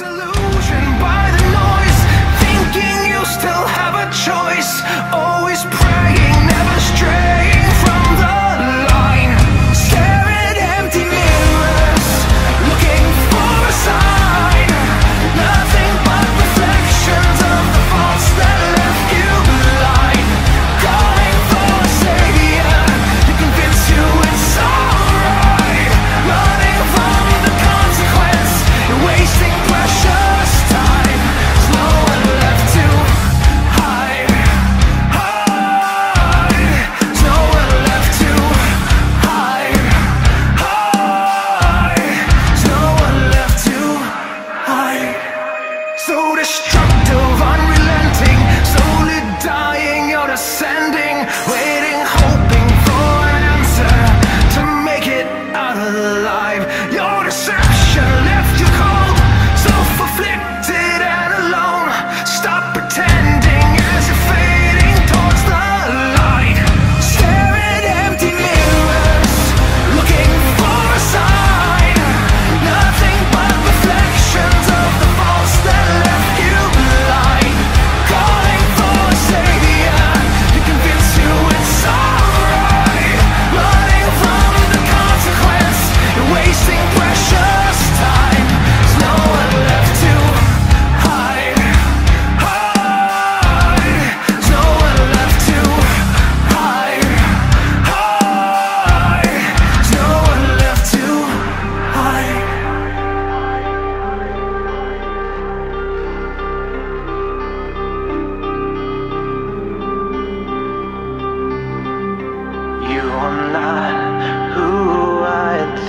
salute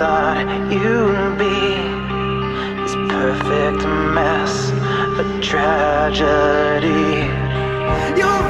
thought you'd be this perfect mess, a tragedy. You're